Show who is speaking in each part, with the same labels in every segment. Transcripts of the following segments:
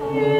Speaker 1: Amen.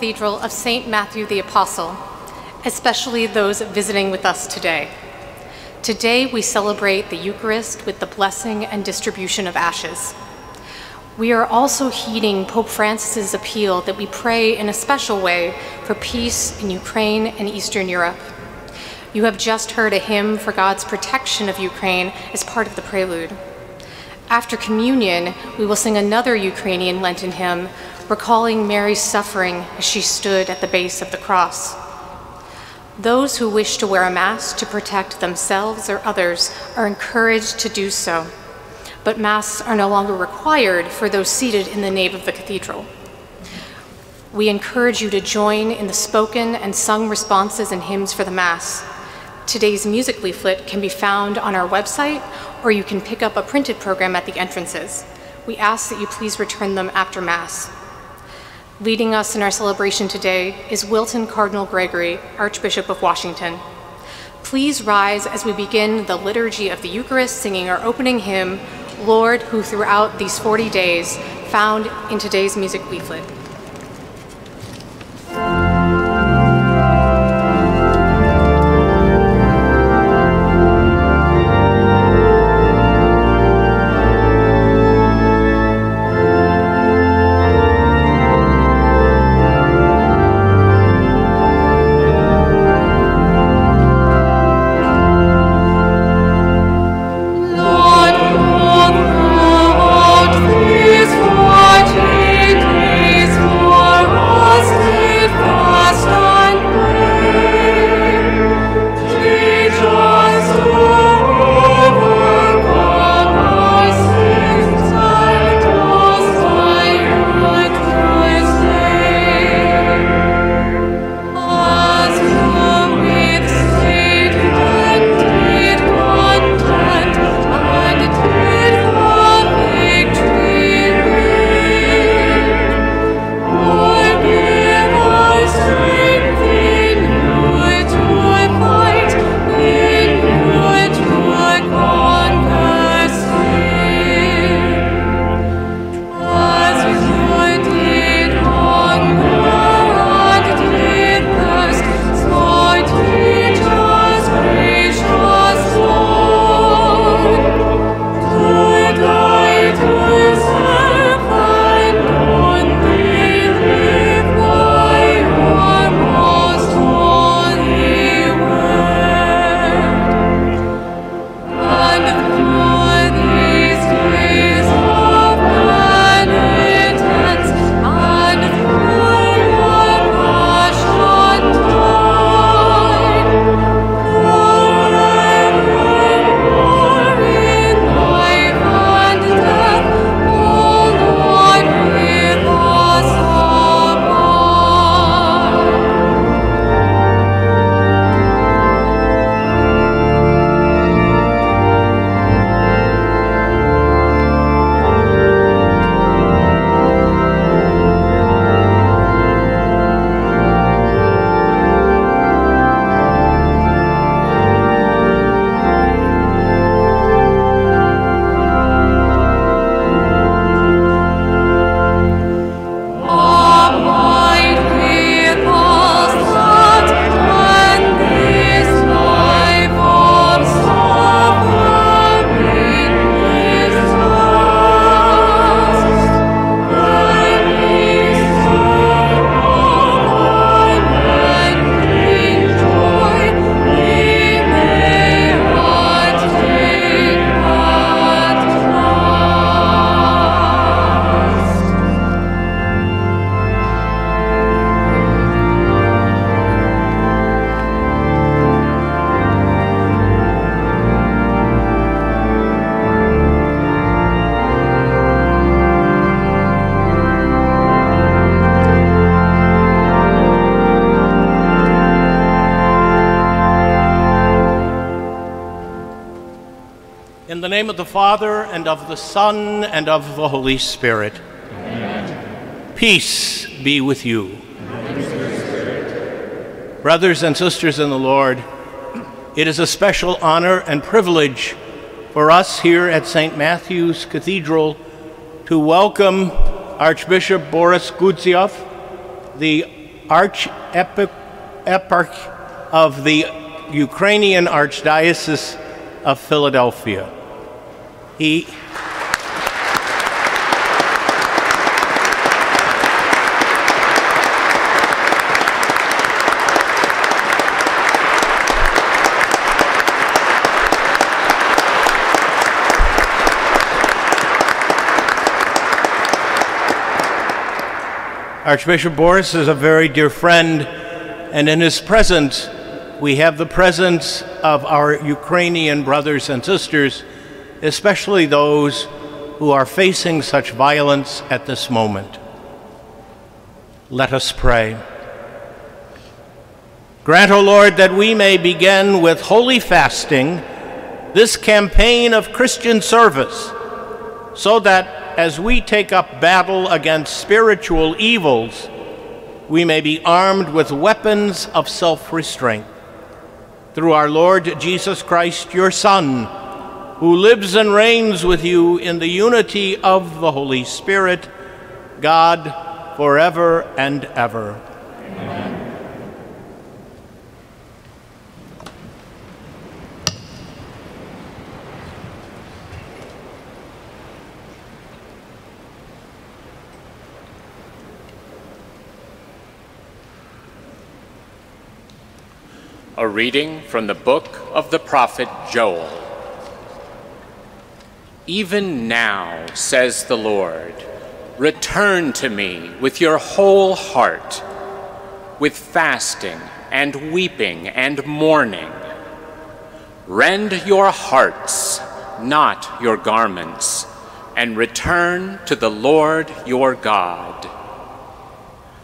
Speaker 1: Cathedral of St. Matthew the Apostle, especially those visiting with us today. Today we celebrate the Eucharist with the blessing and distribution of ashes. We are also heeding Pope Francis's appeal that we pray in a special way for peace in Ukraine and Eastern Europe. You have just heard a hymn for God's protection of Ukraine as part of the prelude. After communion, we will sing another Ukrainian Lenten hymn recalling Mary's suffering as she stood at the base of the cross. Those who wish to wear a mask to protect themselves or others are encouraged to do so, but masks are no longer required for those seated in the nave of the cathedral. We encourage you to join in the spoken and sung responses and hymns for the Mass. Today's music leaflet can be found on our website, or you can pick up a printed program at the entrances. We ask that you please return them after Mass. Leading us in our celebration today is Wilton Cardinal Gregory, Archbishop of Washington. Please rise as we begin the liturgy of the Eucharist singing our opening hymn, Lord, who throughout these 40 days found in today's music leaflet.
Speaker 2: Father, and of the Son, and of the Holy Spirit. Amen. Peace be with you. Brothers and sisters in the Lord, it is a special honor and privilege for us here at St. Matthew's Cathedral to welcome Archbishop Borys Gudziak, the Archeparch of the Ukrainian Archdiocese of Philadelphia. He Archbishop Borys is a very dear friend, and in his presence, we have the presence of our Ukrainian brothers and sisters, especially those who are facing such violence at this moment. Let us pray. Grant, O Lord, that we may begin with holy fasting this campaign of Christian service, so that as we take up battle against spiritual evils, we may be armed with weapons of self restraint. Through our Lord Jesus Christ, your Son, who lives and reigns with you in the unity of the Holy Spirit, God, forever and ever.
Speaker 3: A reading from the book of the prophet Joel. Even now, says the Lord, return to me with your whole heart, with fasting and weeping and mourning. Rend your hearts, not your garments, and return to the Lord your God.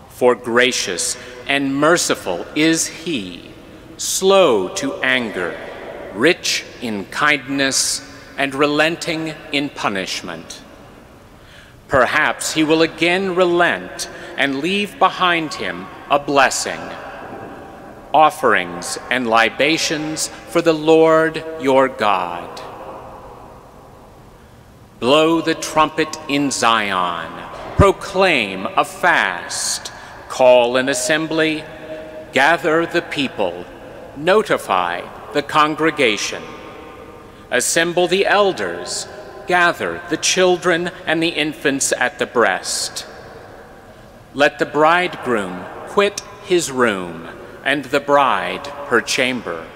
Speaker 3: For gracious and merciful is he slow to anger, rich in kindness, and relenting in punishment. Perhaps he will again relent and leave behind him a blessing, offerings and libations for the Lord your God. Blow the trumpet in Zion, proclaim a fast, call an assembly, gather the people notify the congregation, assemble the elders, gather the children and the infants at the breast. Let the bridegroom quit his room and the bride her chamber.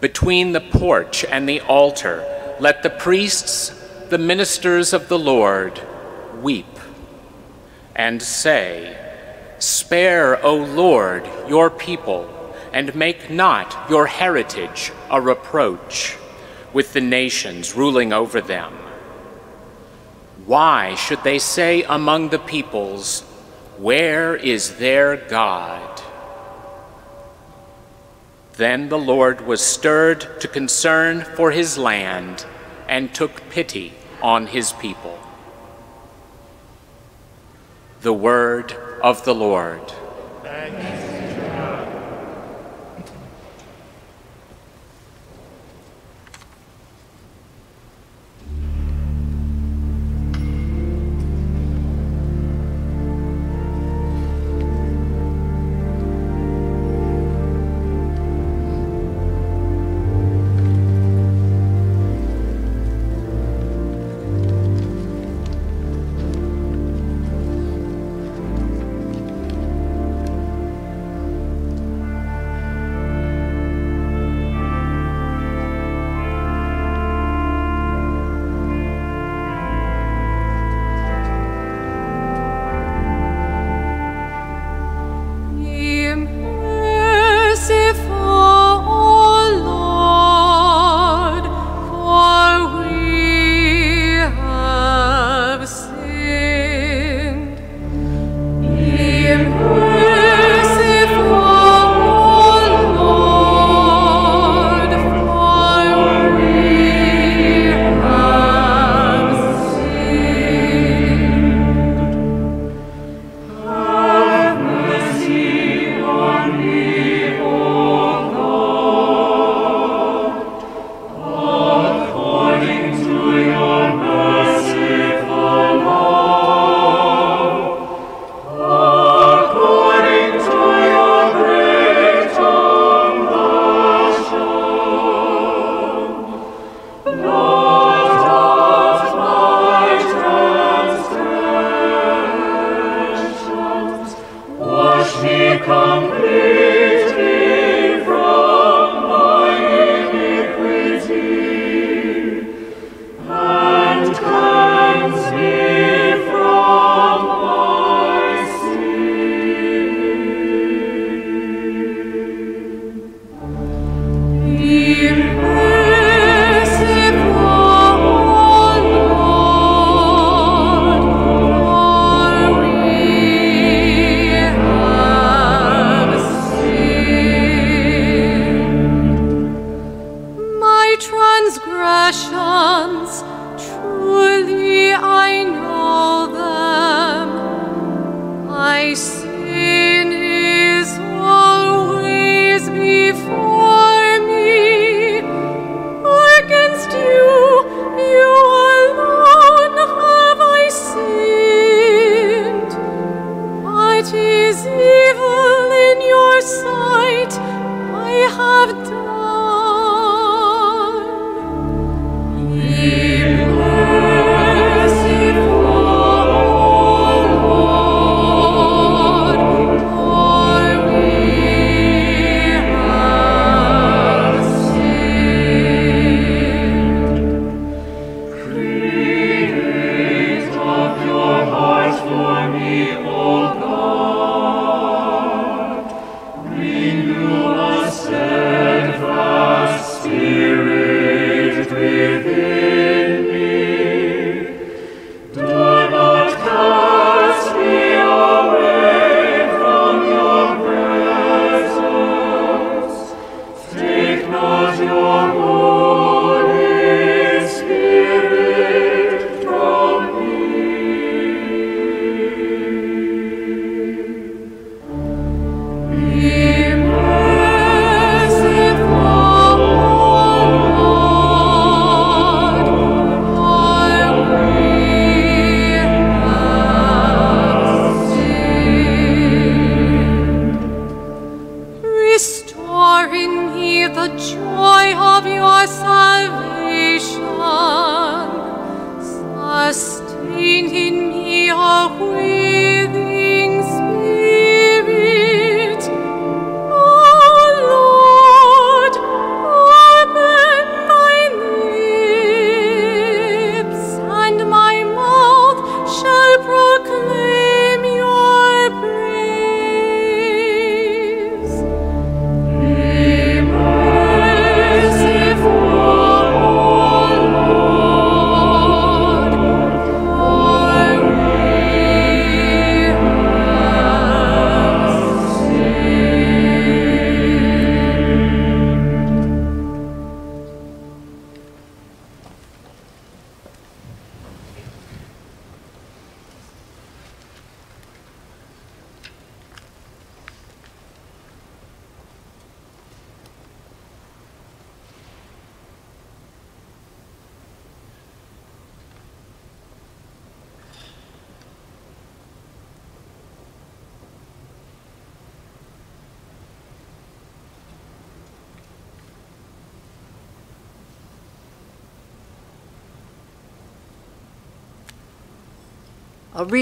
Speaker 3: Between the porch and the altar, let the priests, the ministers of the Lord, weep and say, Spare, O Lord, your people and make not your heritage a reproach with the nations ruling over them. Why should they say among the peoples, Where is their God? Then the Lord was stirred to concern for his land and took pity on his people. The word of the Lord. Thanks.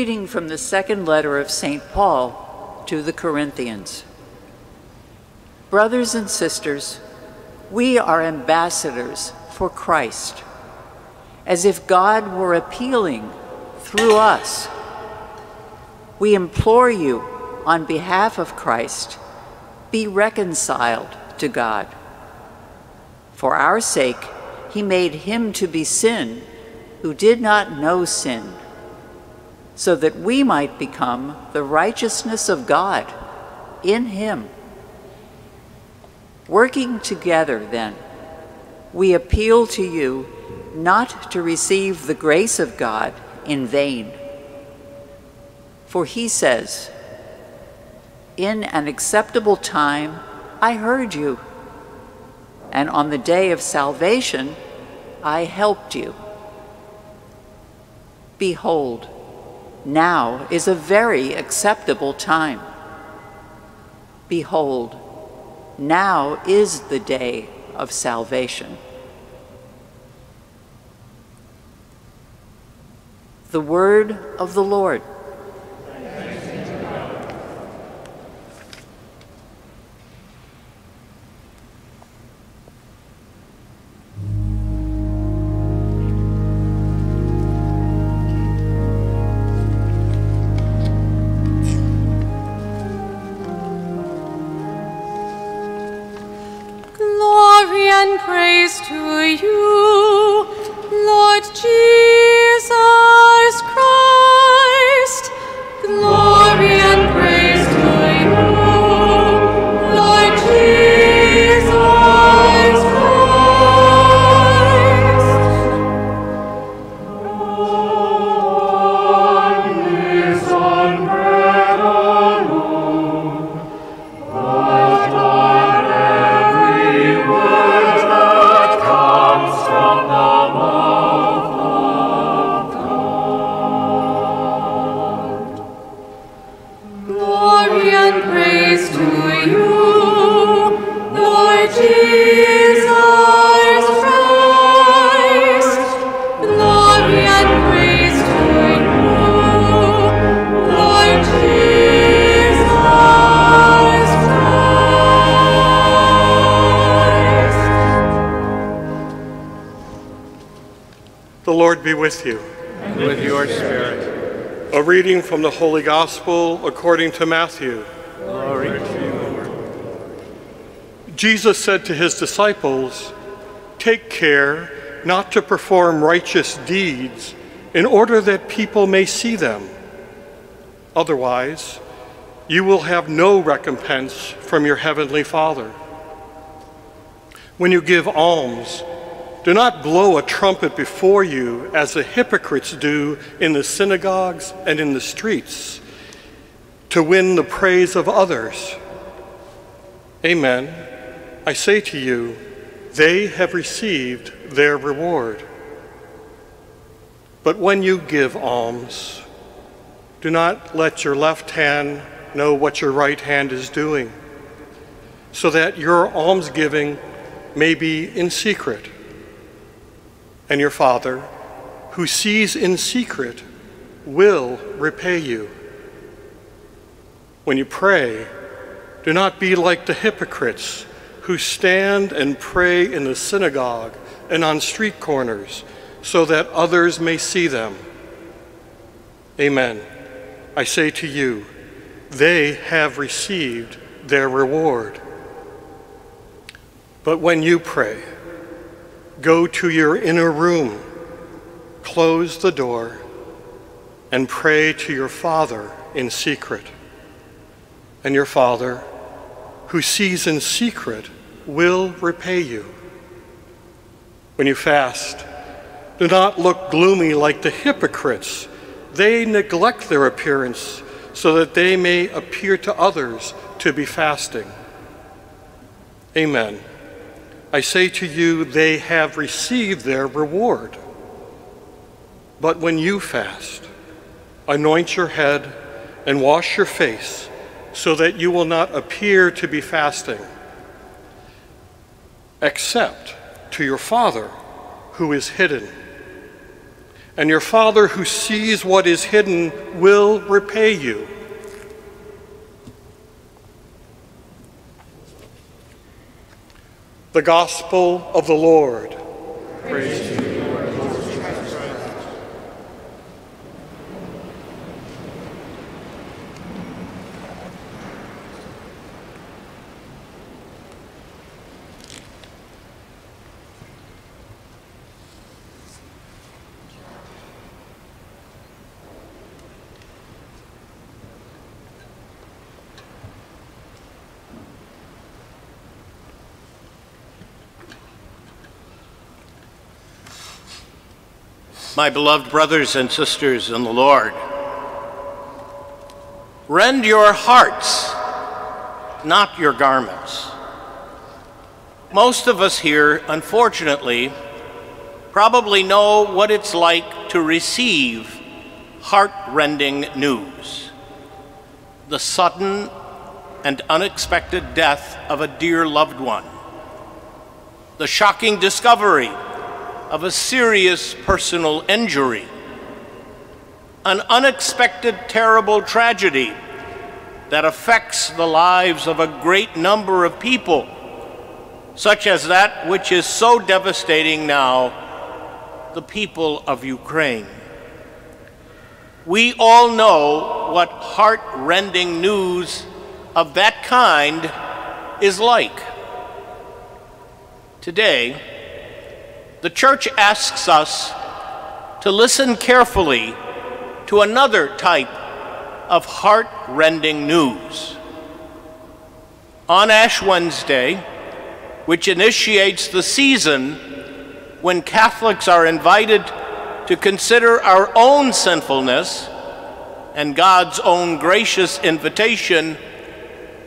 Speaker 4: Reading from the second letter of St. Paul to the Corinthians. Brothers and sisters, we are ambassadors for Christ, as if God were appealing through us. We implore you, on behalf of Christ, be reconciled to God. For our sake, he made him to be sin who did not know sin so that we might become the righteousness of God in him. Working together, then, we appeal to you not to receive the grace of God in vain. For he says, In an acceptable time I heard you, and on the day of salvation I helped you. Behold, now is a very acceptable time. Behold, now is the day of salvation. The word of the Lord.
Speaker 5: You,
Speaker 6: with you.
Speaker 2: With your spirit.
Speaker 6: A reading from the Holy Gospel according to Matthew.
Speaker 2: Glory to you, Lord.
Speaker 6: Jesus said to his disciples, Take care not to perform righteous deeds in order that people may see them. Otherwise, you will have no recompense from your heavenly Father. When you give alms, do not blow a trumpet before you as the hypocrites do in the synagogues and in the streets to win the praise of others. Amen. I say to you, they have received their reward. But when you give alms, do not let your left hand know what your right hand is doing, so that your almsgiving may be in secret. And your Father, who sees in secret, will repay you. When you pray, do not be like the hypocrites who stand and pray in the synagogue and on street corners so that others may see them. Amen. I say to you, they have received their reward. But when you pray, go to your inner room, close the door, and pray to your Father in secret. And your Father, who sees in secret, will repay you. When you fast, do not look gloomy like the hypocrites. They neglect their appearance so that they may appear to others to be fasting. Amen. I say to you, they have received their reward. But when you fast, anoint your head and wash your face so that you will not appear to be fasting, except to your Father who is hidden. And your Father who sees what is hidden will repay you. The Gospel of the Lord.
Speaker 2: My beloved brothers and sisters in the Lord, rend your hearts, not your garments. Most of us here, unfortunately, probably know what it's like to receive heart-rending news. The sudden and unexpected death of a dear loved one. The shocking discovery of a serious personal injury. an unexpected, terrible tragedy that affects the lives of a great number of people, such as that which is so devastating now the people of Ukraine. We all know what heart rending news of that kind is like. Today, the church asks us to listen carefully to another type of heart rending news. On Ash Wednesday, which initiates the season when Catholics are invited to consider our own sinfulness and God's own gracious invitation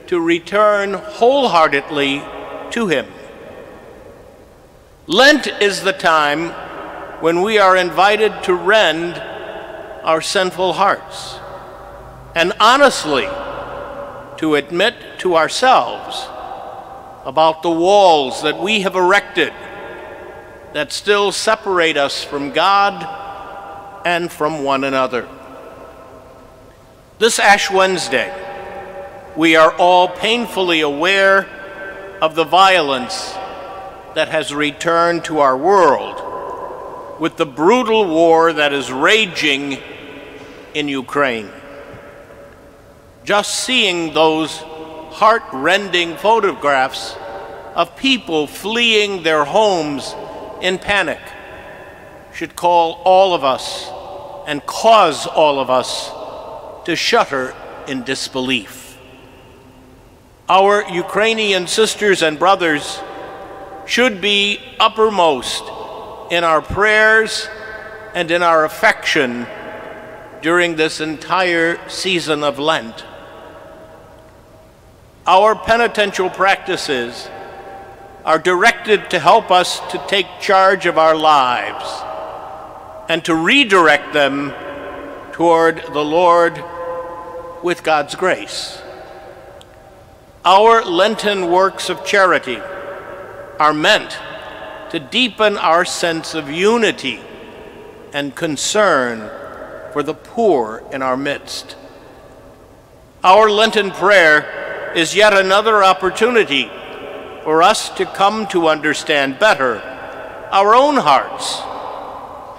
Speaker 2: to return wholeheartedly to Him. Lent is the time when we are invited to rend our sinful hearts and honestly to admit to ourselves about the walls that we have erected that still separate us from God and from one another. This Ash Wednesday, we are all painfully aware of the violence that has returned to our world with the brutal war that is raging in Ukraine. Just seeing those heart rending photographs of people fleeing their homes in panic should call all of us and cause all of us to shudder in disbelief. Our Ukrainian sisters and brothers should be uppermost in our prayers and in our affection during this entire season of Lent. Our penitential practices are directed to help us to take charge of our lives and to redirect them toward the Lord with God's grace. Our Lenten works of charity are meant to deepen our sense of unity and concern for the poor in our midst. Our Lenten prayer is yet another opportunity for us to come to understand better our own hearts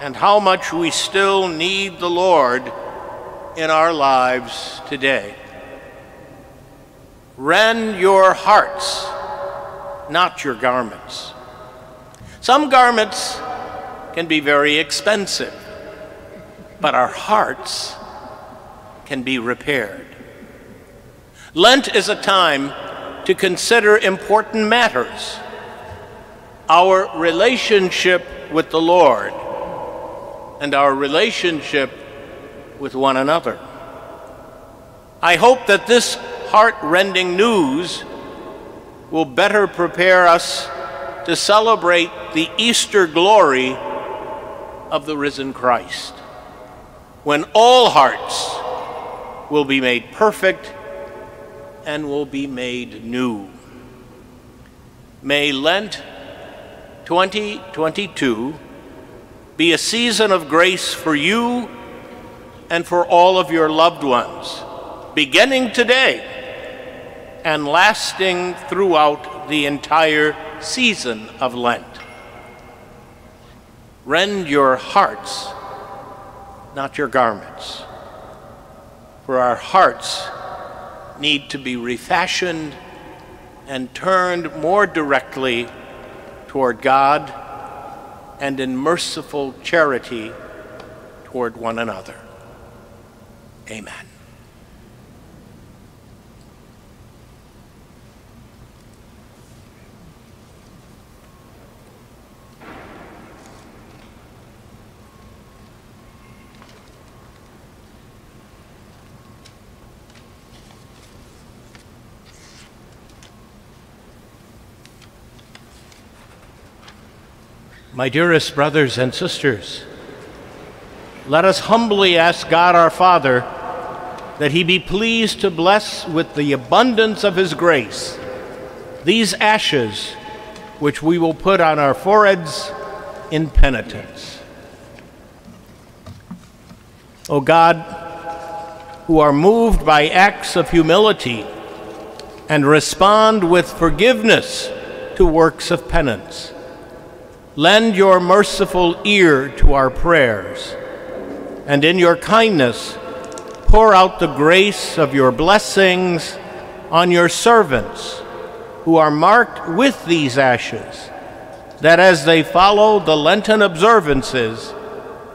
Speaker 2: and how much we still need the Lord in our lives today. Rend your hearts, not your garments. Some garments can be very expensive, but our hearts can be repaired. Lent is a time to consider important matters our relationship with the Lord and our relationship with one another. I hope that this heart rending news will better prepare us to celebrate the Easter glory of the risen Christ, when all hearts will be made perfect and will be made new. May Lent 2022 be a season of grace for you and for all of your loved ones, beginning today and lasting throughout the entire season of Lent. Rend your hearts, not your garments, for our hearts need to be refashioned and turned more directly toward God and in merciful charity toward one another. Amen. My dearest brothers and sisters, let us humbly ask God our Father that He be pleased to bless with the abundance of His grace these ashes which we will put on our foreheads in penitence. O God, who are moved by acts of humility and respond with forgiveness to works of penance, lend your merciful ear to our prayers, and in your kindness, pour out the grace of your blessings on your servants who are marked with these ashes, that as they follow the Lenten observances,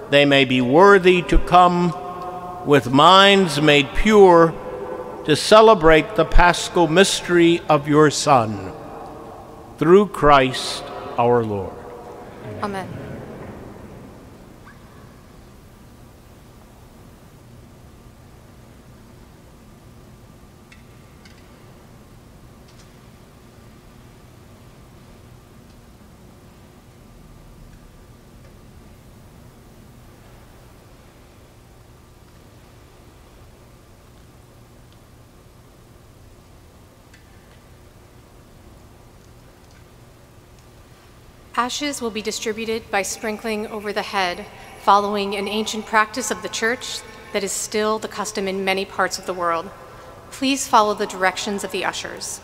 Speaker 2: they may be worthy to come with minds made pure to celebrate the paschal mystery of your Son. Through Christ our Lord.
Speaker 1: Amen. Ashes will be distributed by sprinkling over the head, following an ancient practice of the Church that is still the custom in many parts of the world. Please follow the directions of the ushers.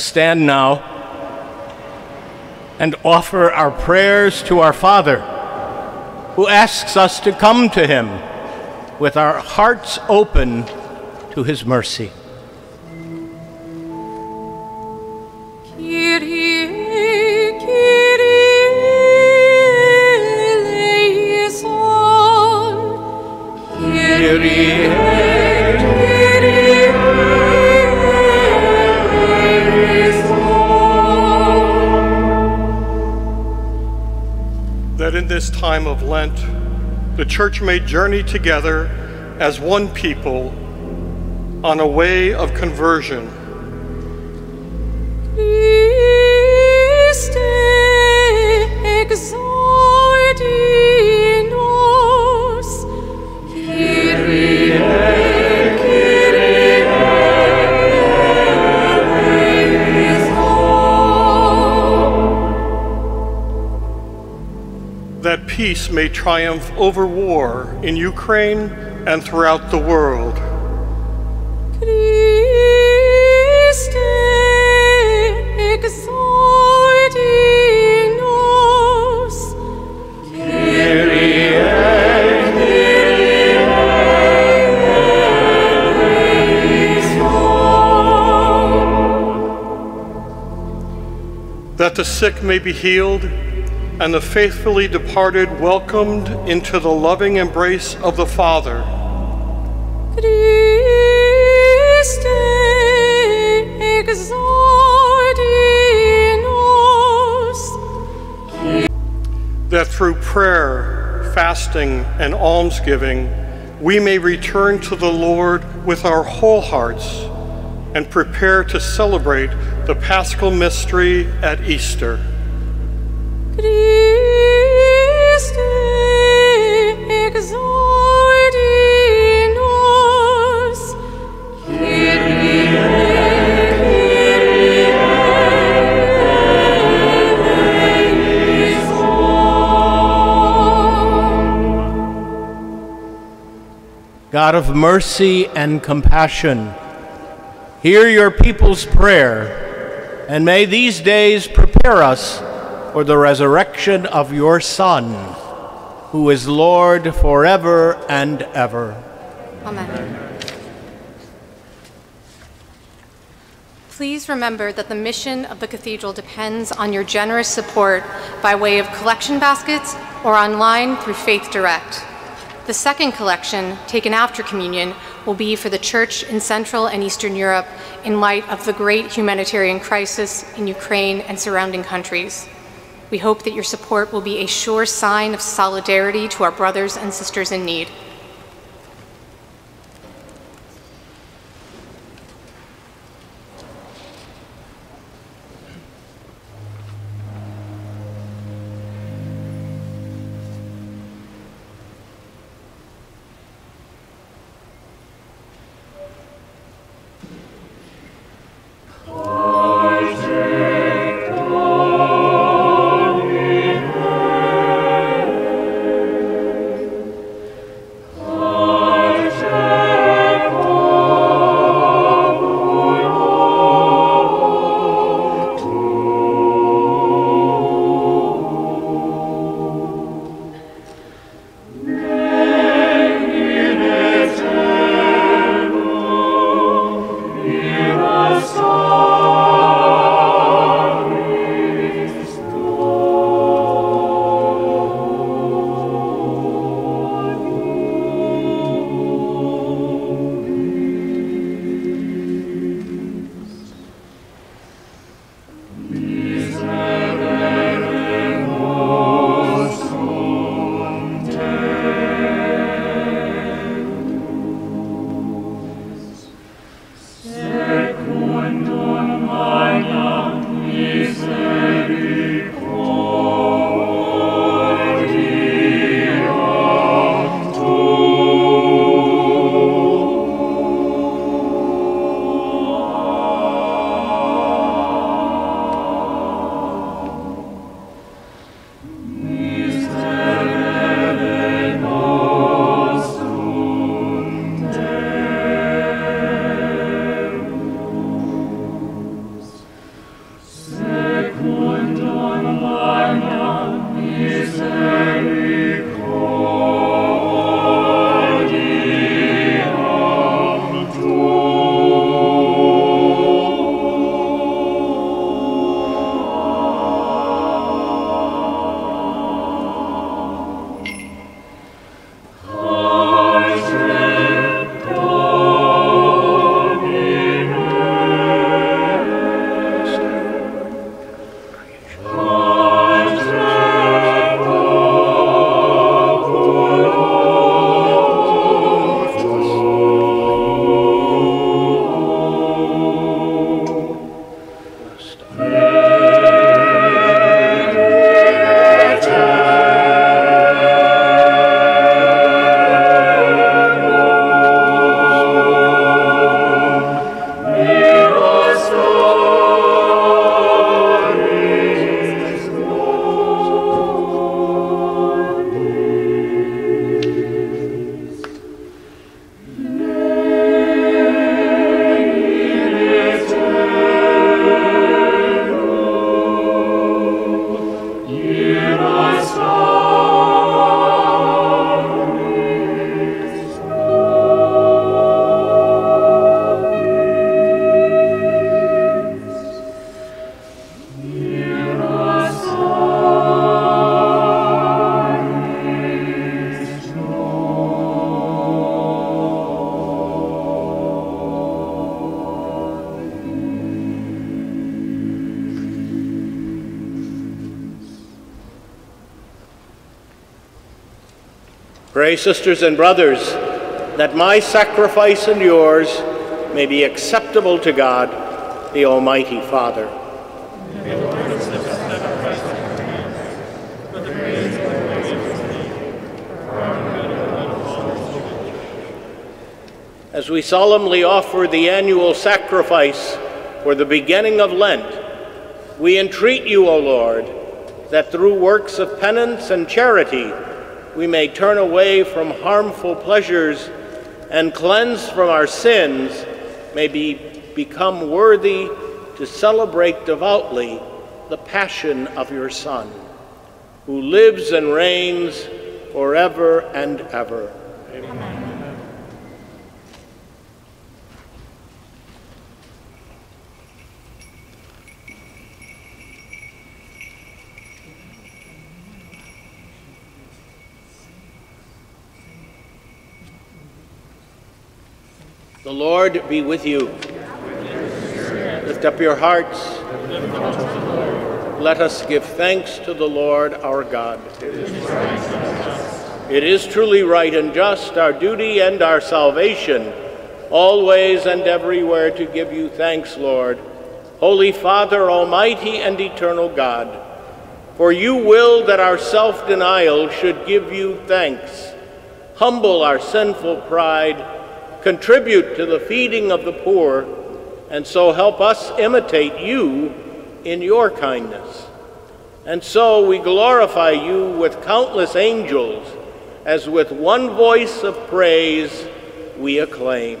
Speaker 2: Stand now and offer our prayers to our Father, who asks us to come to him with our hearts open to his mercy.
Speaker 5: That Lent, the Church may journey together as one people on a way of conversion. Peace may triumph over war in Ukraine and throughout the world.
Speaker 1: Christe exaudi nos, Kyrie, eleison.
Speaker 5: that the sick may be healed and the faithfully departed welcomed into the loving embrace of the Father.
Speaker 1: Christe exaudi
Speaker 5: that through prayer, fasting, and almsgiving, we may return to the Lord with our whole hearts and prepare to celebrate the paschal mystery at Easter.
Speaker 2: God of mercy and compassion, hear your people's prayer, and may these days prepare us for the resurrection of your Son, who is Lord forever and ever.
Speaker 1: Amen. Please remember that the mission of the cathedral depends on your generous support by way of collection baskets or online through Faith Direct. The second collection, taken after communion, will be for the Church in Central and Eastern Europe in light of the great humanitarian crisis in Ukraine and surrounding countries. We hope that your support will be a sure sign of solidarity to our brothers and sisters in need.
Speaker 2: Sisters and brothers, that my sacrifice and yours may be acceptable to God, the Almighty Father. As we solemnly offer the annual sacrifice for the beginning of Lent, we entreat you, O Lord, that through works of penance and charity we may turn away from harmful pleasures and cleanse from our sins may be, become worthy to celebrate devoutly the passion of your Son, who lives and reigns forever and ever. The Lord be with you. Lift up your hearts. Let us give thanks to the Lord our God. It is truly right and just, our duty and our salvation, always and everywhere to give you thanks, Lord, Holy Father, Almighty and eternal God. For you will that our self denial should give you thanks, humble our sinful pride contribute to the feeding of the poor, and so help us imitate you in your kindness. And so we glorify you with countless angels, as with one voice of praise we acclaim.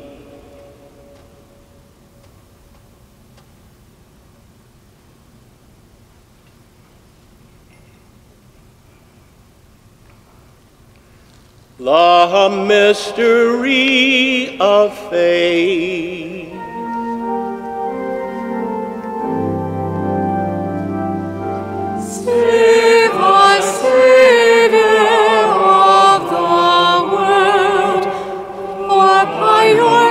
Speaker 2: The mystery of faith.
Speaker 5: Save us, Savior of the world, for by your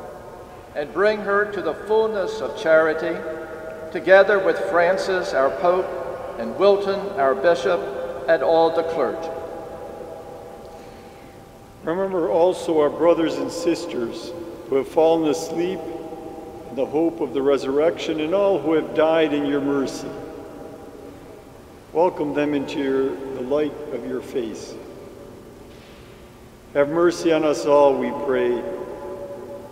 Speaker 7: and bring her to the fullness of charity, together with Francis, our Pope, and Wilton, our Bishop, and all the clergy.
Speaker 8: Remember also our brothers and sisters who have fallen asleep in the hope of the resurrection and all who have died in your mercy. Welcome them into your, the light of your face. Have mercy on us all, we pray,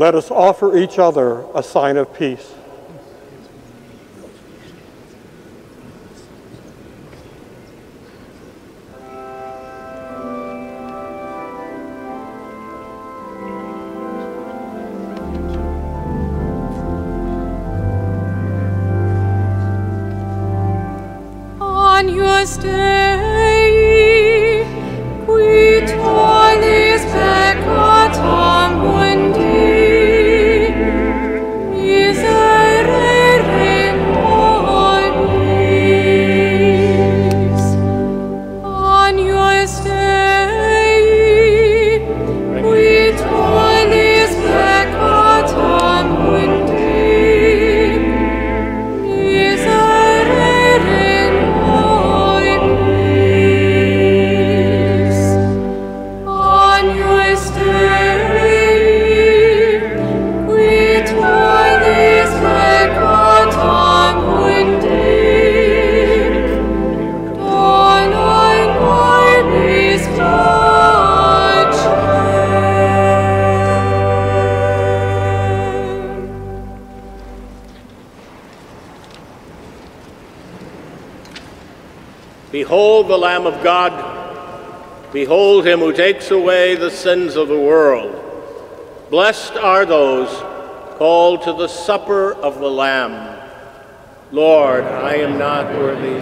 Speaker 6: Let us offer each other a sign of peace.
Speaker 2: Him who takes away the sins of the world. Blessed are those called to the supper of the Lamb. Lord, I am not worthy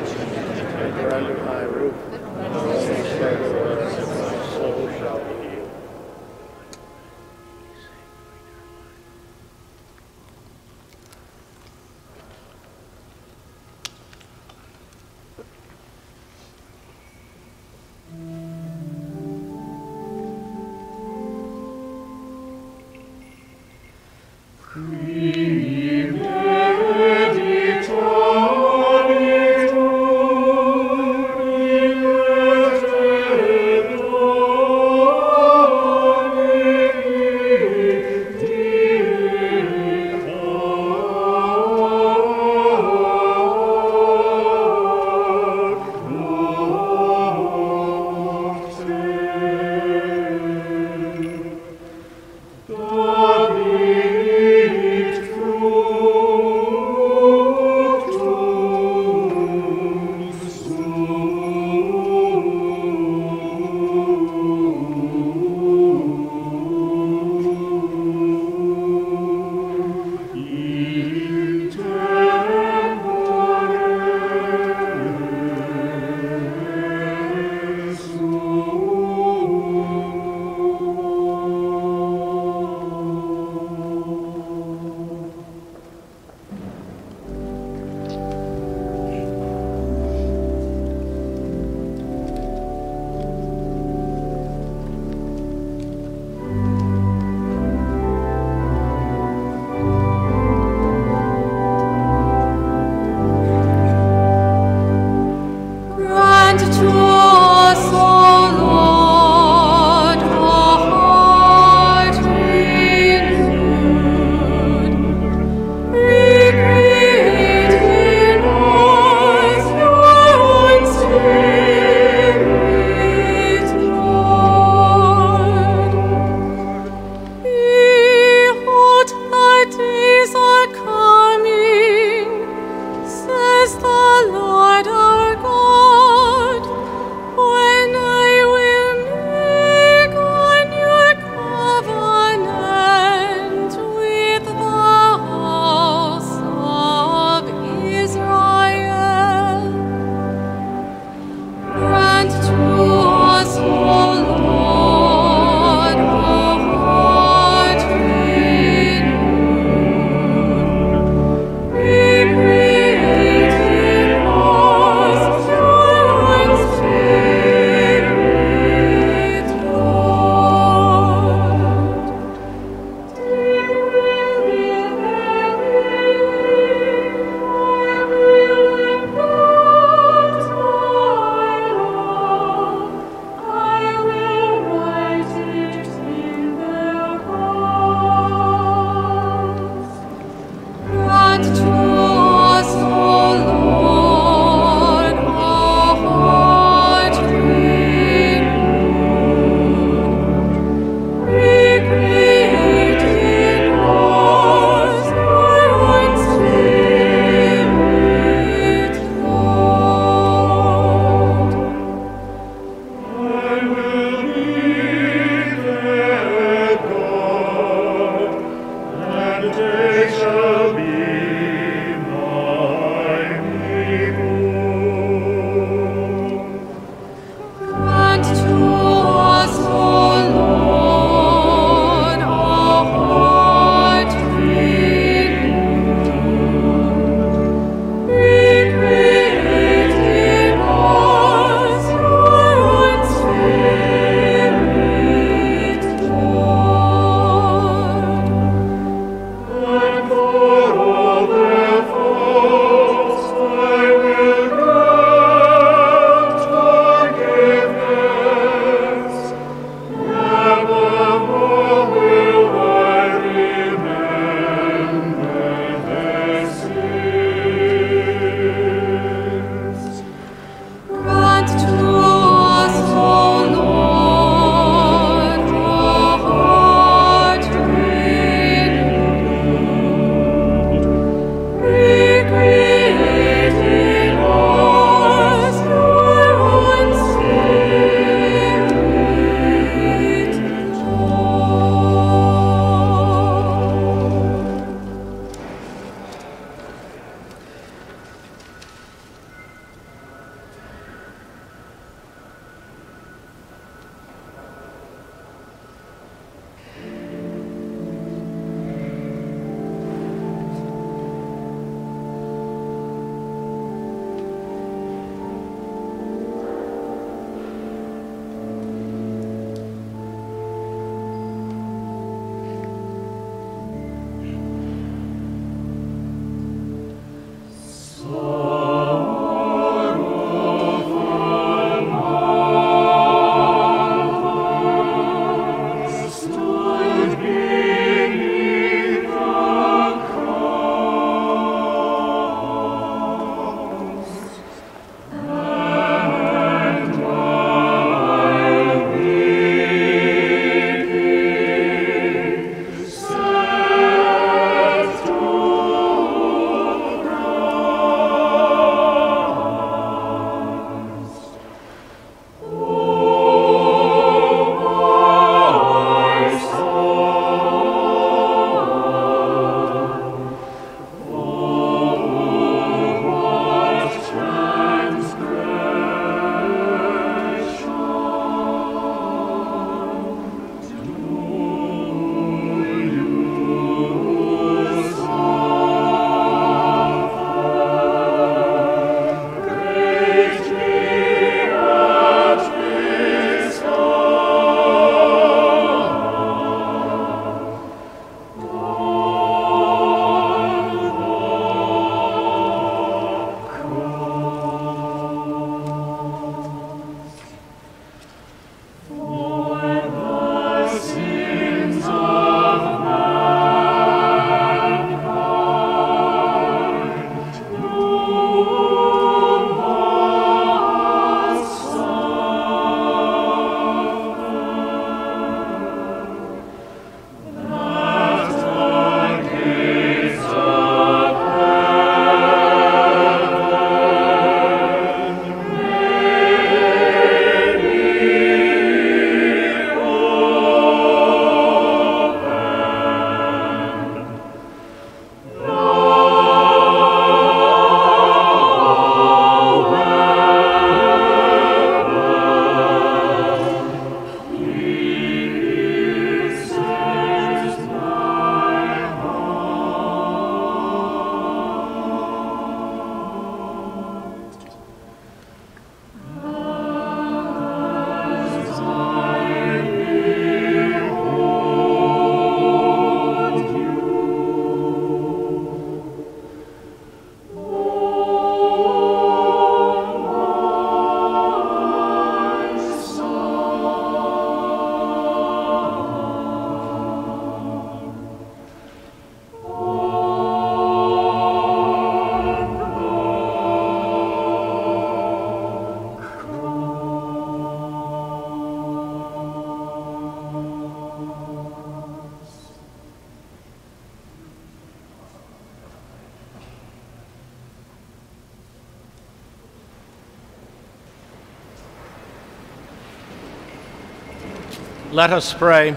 Speaker 2: Let us pray.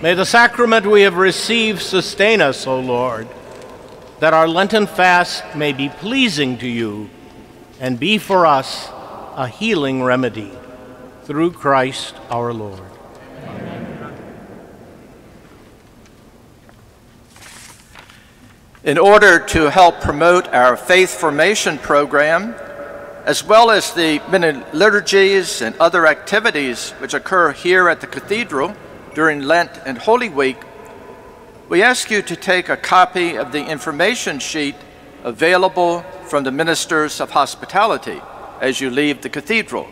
Speaker 2: May the sacrament we have received sustain us, O Lord, that our Lenten fast may be pleasing to you and be for us a healing remedy. Through Christ our Lord.
Speaker 7: In order to help promote our faith formation program, as well as the many liturgies and other activities which occur here at the cathedral during Lent and Holy Week, we ask you to take a copy of the information sheet available from the ministers of hospitality as you leave the cathedral.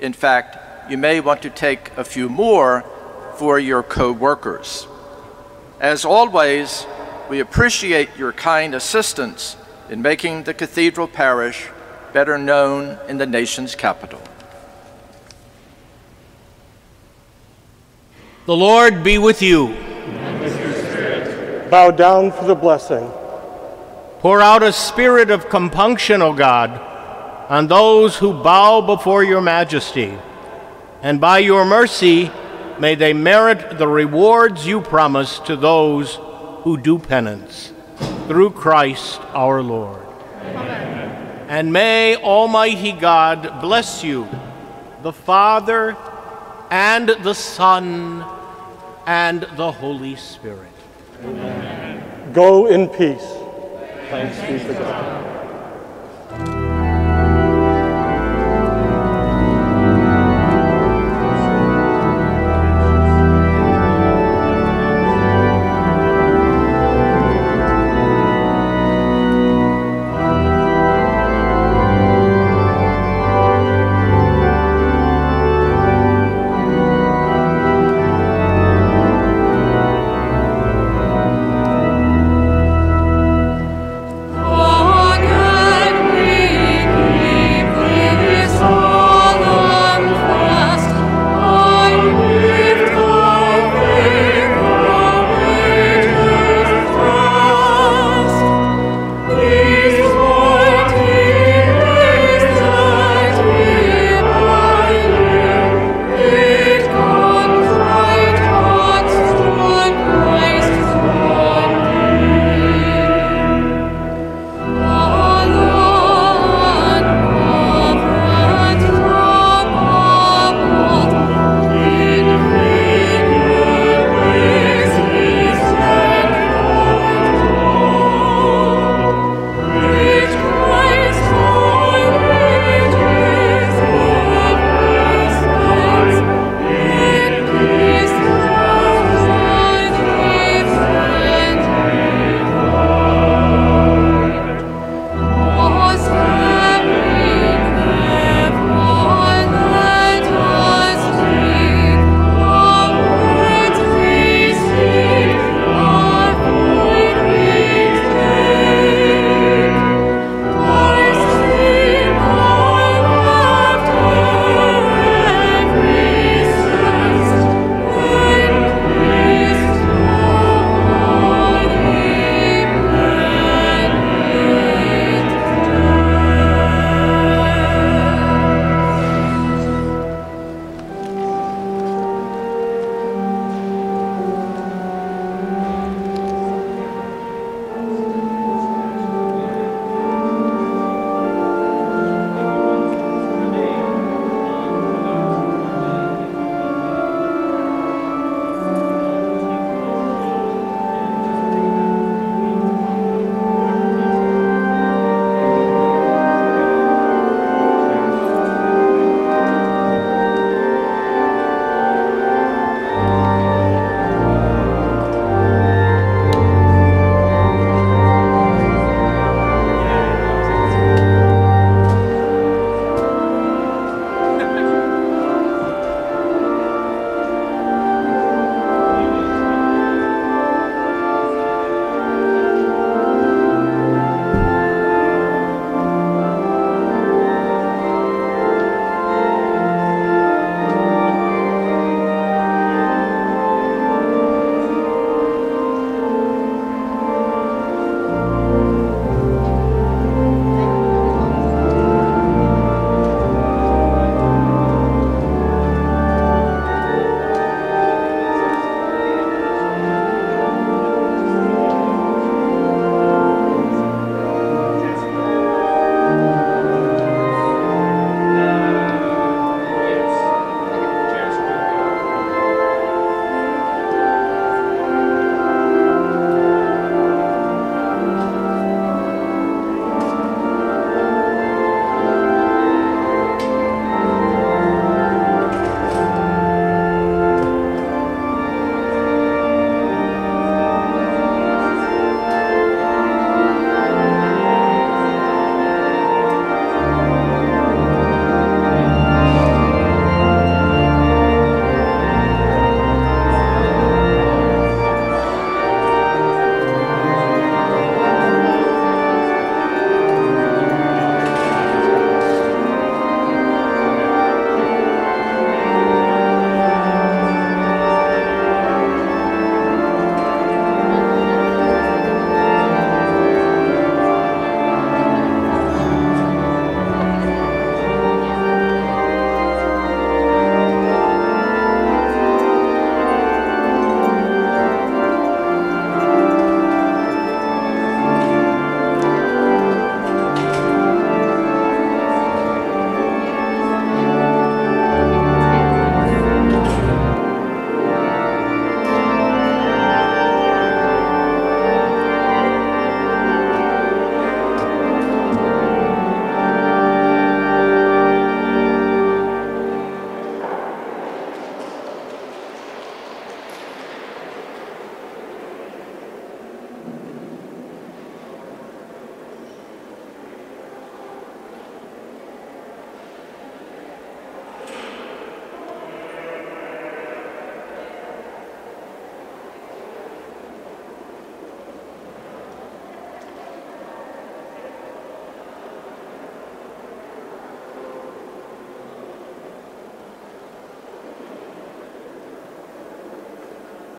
Speaker 7: In fact, you may want to take a few more for your co workers. As always, we appreciate your kind assistance in making the cathedral parish better known in the nation's capital.
Speaker 2: The Lord be with you.
Speaker 6: Bow down for the blessing.
Speaker 2: Pour out a spirit of compunction, O God, on those who bow before your majesty, and by your mercy may they merit the rewards you promise to those who do penance. Through Christ our Lord. Amen. And may Almighty God bless you, the Father, and the Son, and the Holy Spirit.
Speaker 6: Amen. Go in peace. Thanks be to God.